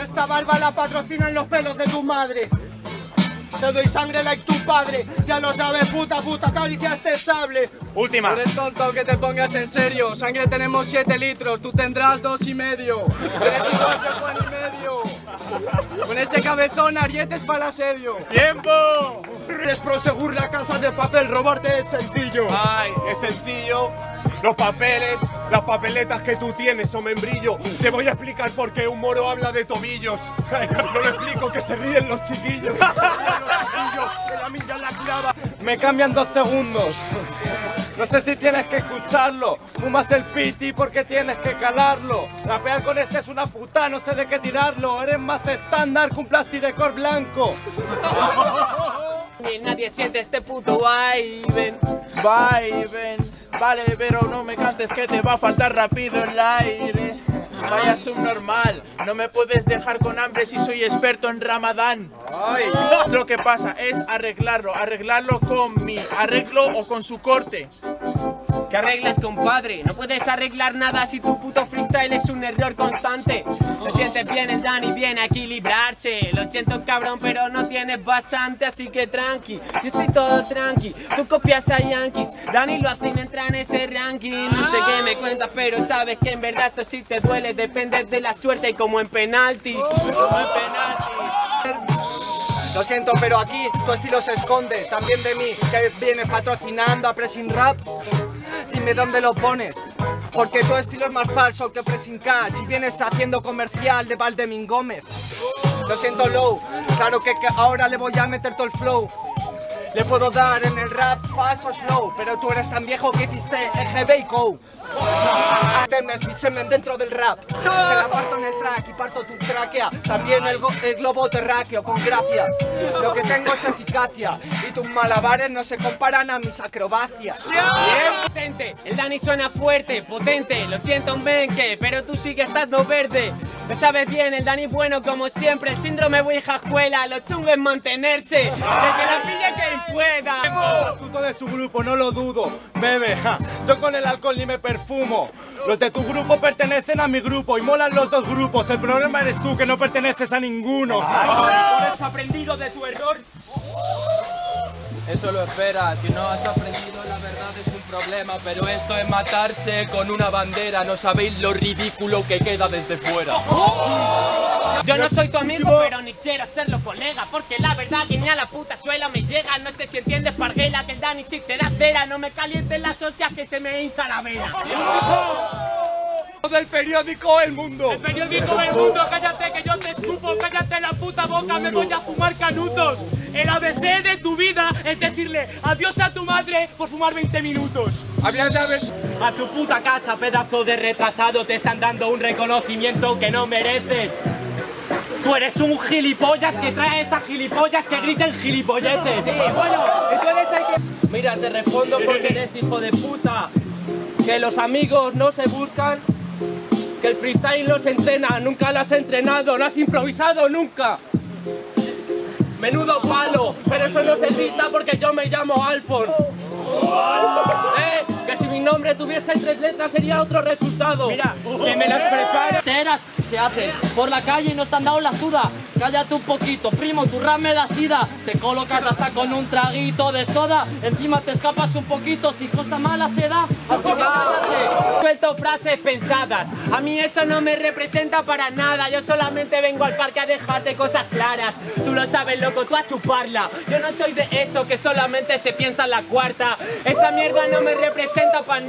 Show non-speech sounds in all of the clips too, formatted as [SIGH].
Esta barba la patrocinan los pelos de tu madre. Te doy sangre like tu padre. Ya lo sabes, puta, puta, acaricia este sable. Última. Eres tonto que te pongas en serio. Sangre tenemos 7 litros, tú tendrás dos y medio. Eres igual que Juan y medio. Con ese cabezón, arietes para el asedio. ¡Tiempo! Es prosegur la casa de papel, robarte es sencillo. Ay, es sencillo. Los papeles, las papeletas que tú tienes son membrillo. Te voy a explicar por qué un moro habla de tobillos. Ay, no lo explico, que se ríen los chiquillos. Se ríen los chiquillos, que la milla la clava. Me cambian dos segundos. No sé si tienes que escucharlo. Fumas el piti porque tienes que calarlo. Rapear con este es una puta, no sé de qué tirarlo. Eres más estándar que un plastidecor blanco. [LAUGHS] Ni nadie siente este puto vaivén. Vaivén. Vale, pero no me cantes que te va a faltar rápido el aire. Vaya subnormal, no me puedes dejar con hambre si soy experto en Ramadán. Lo que pasa es arreglarlo, arreglarlo con mi arreglo o con su corte. ¿Qué arreglas, compadre? No puedes arreglar nada si tu puto freestyle es un error constante. Lo sientes bien, el Dani viene a equilibrarse. Lo siento, cabrón, pero no tienes bastante, así que tranqui. Yo estoy todo tranqui. Tú copias a Yankees. Dani lo hace y entra en ese ranking. No sé qué me cuentas, pero sabes que en verdad esto sí te duele. Depende de la suerte y como en penaltis. Como en penalti. Lo siento, pero aquí tu estilo se esconde. También de mí, que vienes patrocinando a Pressing Rap. Dime dónde lo pones. Porque tu estilo es más falso que Pressing Catch. Y vienes haciendo comercial de Valdemín Gómez. Lo siento, Low. Claro que, que ahora le voy a meter todo el flow. Le puedo dar en el rap fast o slow, pero tú eres tan viejo que hiciste EGB y Co. Temes mi semen dentro del rap. Te la parto en el track y parto tu tráquea. También el, globo terráqueo con gracia. Lo que tengo es eficacia y tus malabares no se comparan a mis acrobacias. Bien potente, el Dani suena fuerte, potente, lo siento un benque, pero tú sigues estando verde. Lo sabes bien, el Dani bueno como siempre, el síndrome vieja escuela, lo chungo es mantenerse, el que la pille quien pueda. Astuto de su grupo, no lo dudo. Bebe, ja, yo con el alcohol ni me perfumo. Los de tu grupo pertenecen a mi grupo y molan los dos grupos. El problema eres tú que no perteneces a ninguno. ¿Has aprendido de tu error? Eso lo espera, si no has aprendido la verdad es un problema, pero esto es matarse con una bandera, no sabéis lo ridículo que queda desde fuera. Yo no soy tu amigo, pero ni quiero serlo colega, porque la verdad que ni a la puta suela me llega. No sé si entiendes, parguela, que el Dani si te da cera, no me calientes las hostias que se me hincha la vena. Del periódico El Mundo. El periódico del mundo, cállate que yo te escupo, cállate la puta boca, me voy a fumar canutos. El ABC de tu vida es decirle adiós a tu madre por fumar 20 minutos. A tu puta casa, pedazo de retrasado, te están dando un reconocimiento que no mereces. Tú eres un gilipollas que trae esas gilipollas que griten gilipolleces. Sí, bueno, entonces hay que... Mira, te respondo porque eres hijo de puta. Que los amigos no se buscan, que el freestyle no se entrena, nunca lo has entrenado, no has improvisado nunca. Menudo palo, pero eso no se grita porque yo me llamo Alfon. ¿Eh? Nombre tuviese tres letras sería otro resultado. Mira, que me las preparo. Teras se hacen por la calle y no están dando la suda. Cállate un poquito, primo, tu rap me da sida. Te colocas hasta con un traguito de soda. Encima te escapas un poquito si costa mala se da. Así que cállate. Suelto frases pensadas. A mí eso no me representa para nada. Yo solamente vengo al parque a dejarte cosas claras. Tú lo sabes, loco, tú a chuparla. Yo no soy de eso que solamente se piensa en la cuarta. Esa mierda no me representa para nada.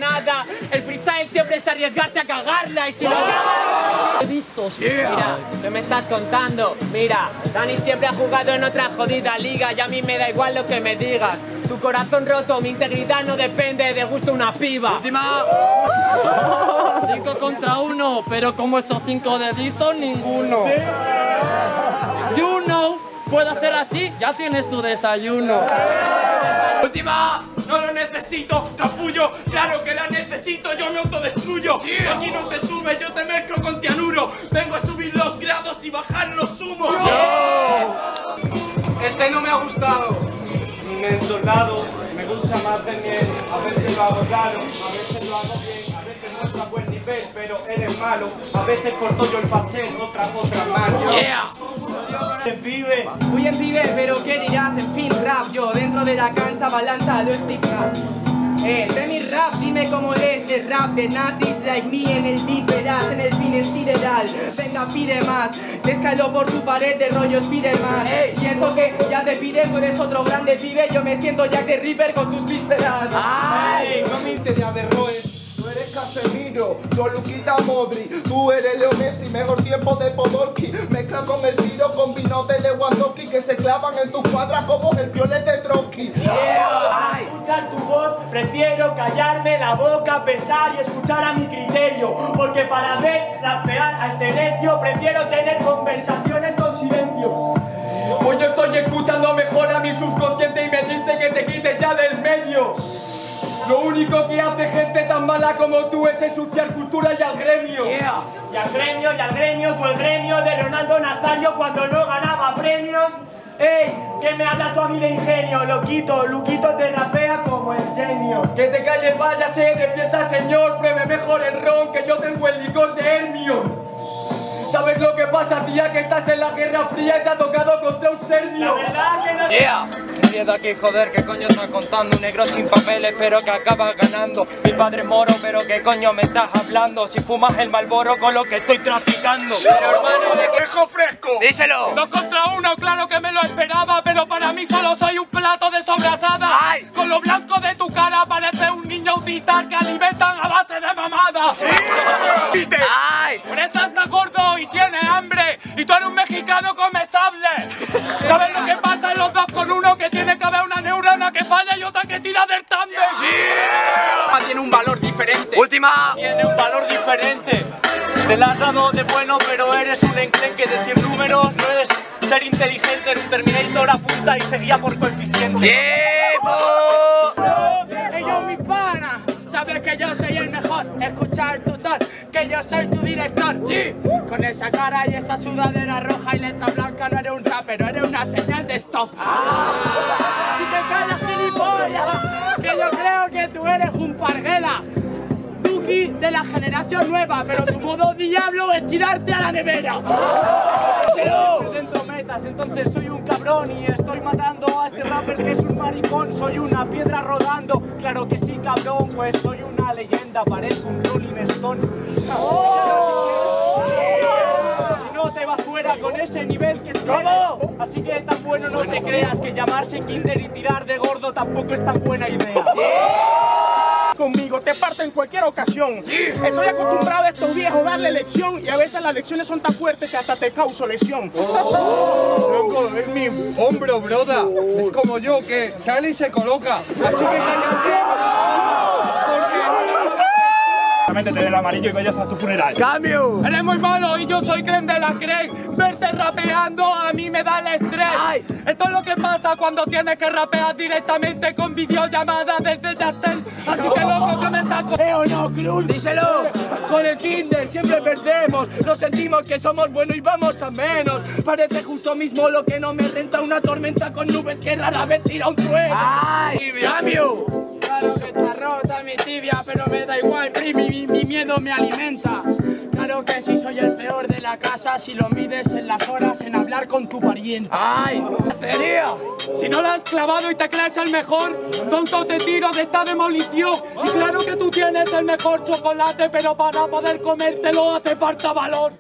El freestyle siempre es arriesgarse a cagarla. Y si lo cagas, He visto, sí. Mira, ¿qué me estás contando? Mira, Dani siempre ha jugado en otra jodida liga y a mí me da igual lo que me digas. Tu corazón roto, mi integridad no depende de gusto una piba. [LAUGHS] Cinco contra uno, pero como estos cinco deditos, ninguno. You know, puedo hacer así, ya tienes tu desayuno. ¡Última! ¡No lo necesito! ¡Capullo! ¡Claro que la necesito! ¡Yo me autodestruyo! Aquí no te sube, yo te mezclo con cianuro Vengo a subir los grados y bajar los humos Este no me ha gustado. Me he entornado. Me gusta más de miel. A veces lo hago raro, a veces lo hago bien, a veces no muestra buen nivel, pero eres malo. A veces corto yo el pastel, otras otras más. Bien pibe, muy bien pibe, pero ¿qué dirás? En fin, rap, yo dentro de la cancha balanza los estigmas. Eh, de mi rap, dime cómo es el rap de nazis like me en el beat verás, en el fin es sideral. Venga, pide más, escaló por tu pared de rollos pide más. Pienso que ya te pide, tú eres otro grande pibe, yo me siento Jack the Ripper con tus vísceras. ¡Ay! No me de eres Casemiro, yo Luquita Modri, tú eres Leo Messi, mejor tiempo de Podolski, mezcla con el tiro con vino de Lewandowski que se clavan en tus cuadras como el violet de Trotsky. escuchar tu voz, prefiero callarme la boca, pesar y escuchar a mi criterio. Porque para ver rapear a este necio, prefiero tener conversaciones con silencios. Hoy yo estoy escuchando mejor a mi subconsciente y me dice que te quites ya del medio. Lo único que hace gente tan mala como tú es ensuciar cultura y al gremio. Y al gremio, y al gremio, tú el gremio de Ronaldo Nazario cuando no ganaba premios. ¡Ey! ¿Qué me hablas tú a mí de ingenio? Loquito, Luquito te rapea como el genio. Que te calles, váyase de fiesta, señor. Pruebe mejor el ron que yo tengo el licor de Hermio. ¿Sabes lo que pasa, tía? Que estás en la Guerra Fría y te ha tocado con Zeus Servio. La verdad que no... Yeah. Miedo aquí, joder, ¿qué coño estás contando? Un negro sin papeles, pero que acabas ganando. Mi padre es moro, pero ¿qué coño me estás hablando? Si fumas el malboro con lo que estoy traficando. Pero hermano, ¿de qué ¡Dejo fresco! Díselo. Dos contra uno, claro que me lo esperaba, pero para mí solo soy un plato de sobrasada. Ay. Con lo blanco de tu cara parece un niño autista que alimentan a base de mamada. [LAUGHS] ¡Ay! Por eso estás gordo y tienes hambre. Y tú eres un mexicano come Te la has dado de bueno, pero eres un enclenque. Decir números no es ser inteligente. En un Terminator apunta y seguía por coeficiente. ¡Tiempo! Ellos mi pana, sabes que yo soy el mejor. Escuchar tu ton, que yo soy tu director. Sí, con esa cara y esa sudadera roja y letra blanca no eres un rapero, eres una señal de stop. Si te callas, gilipollas, que yo creo que tú eres un parguela. Duki de la generación nueva, pero tu modo diablo es tirarte a la nevera. Dentro metas, entonces soy un cabrón y estoy matando a este rapper que es un maricón. Soy una piedra rodando, claro que sí, cabrón, pues soy una leyenda, parezco un Rolling Stone. Si no te vas fuera con ese nivel que tienes. Así que tan bueno no te creas que llamarse Kinder y tirar de gordo tampoco es tan buena idea. Conmigo, te parto en cualquier ocasión. Estoy acostumbrado a estos viejos darle lección y a veces las lecciones son tan fuertes que hasta te causo lesión. Loco, es mi hombro, broda. Es como yo, que sale y se coloca. Así que. Del amarillo y vayas a tu funeral. ¡Cambio! Eres muy malo y yo soy creme de la creme. Verte rapeando a mí me da el estrés. Esto es lo que pasa cuando tienes que rapear directamente con videollamada desde Yastel. Así que loco que me estás con... ¿Eh o no, Cruz? ¡Díselo! Con el Kinder siempre perdemos. Nos sentimos que somos buenos y vamos a menos. Parece justo mismo lo que no me renta una tormenta con nubes que rara vez tira un trueno. ¡Ay! ¡Cambio! Claro que está rota mi tibia, pero me da igual, mi, mi, mi miedo me alimenta. Claro que sí soy el peor de la casa si lo mides en las horas en hablar con tu pariente. ¡Ay! ¡Sería! Si no la has clavado y te crees el mejor, tonto te tiro de esta demolición. Y claro que tú tienes el mejor chocolate, pero para poder comértelo hace falta valor.